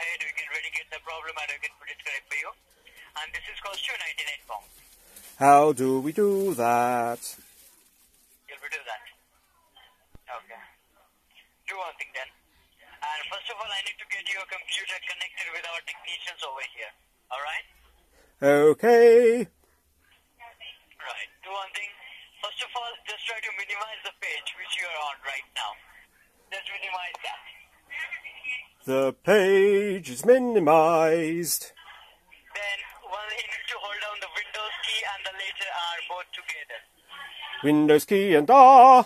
ahead, we can eradicate the problem and we can put it correct for you. And this is cost you 99 pounds. How do we do that? You'll do that. Okay. Do one thing then. And first of all, I need to get your computer connected with our technicians over here. Alright? Okay. Right. Do one thing. First of all, just try to minimize the page which you are on right now. Just minimize that. The page is minimized. Then one you need to hold down the Windows key and the letter R both together. Windows key and ah,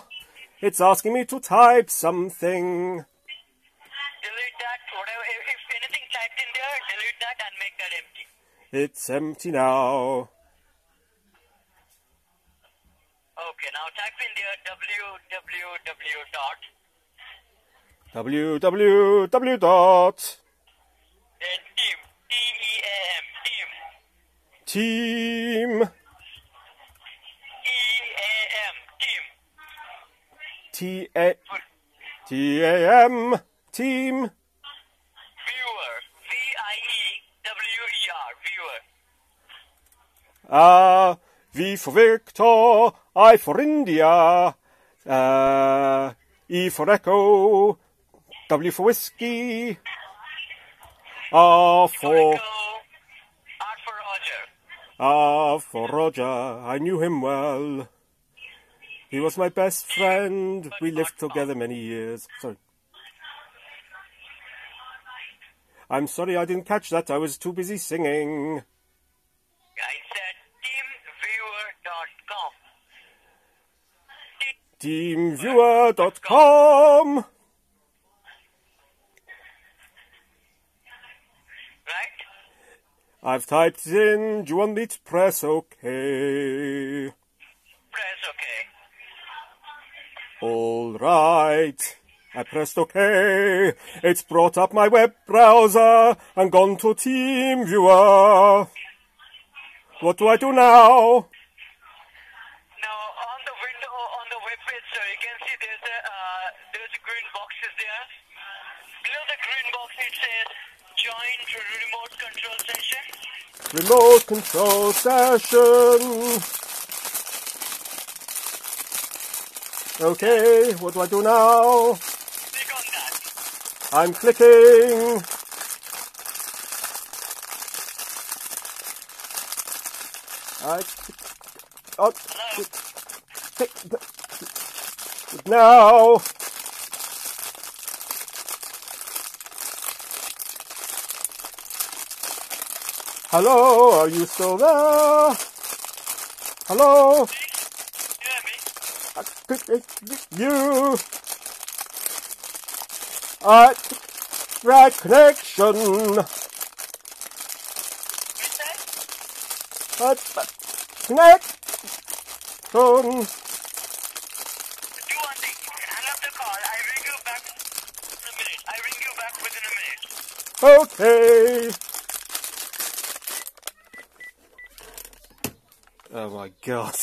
it's asking me to type something. Delete that. Whatever. If, if anything typed in there, delete that and make that empty. It's empty now. Okay. Now type in there www dot www dot team. T A M team. Team A M. Team. T a t a m. Team. Viewer. V I E W E R. Viewer. uh V for Victor, I for India, uh, E for Echo, W ah, for Whiskey, R for R for Roger. R for Roger. I knew him well. He was my best friend. We lived together many years. Sorry. I'm sorry I didn't catch that. I was too busy singing. I said teamviewer.com. Teamviewer.com. Right? I've typed in. Do you want me to press OK? Press OK. All right. I pressed OK. It's brought up my web browser and gone to TeamViewer. What do I do now? Now on the window on the web page, sir, you can see there's a uh, there's a green boxes there. Below the green box it says join remote control session. Remote control session. Okay, what do I do now? Click on that. I'm clicking. I oh, click, click, now. Hello, are you still there? Hello, you. Uh, right connection. Side? Uh, connect. Um, Do one thing. Hang up the call. I ring you back in a minute. I ring you back within a minute. okay. Oh my god.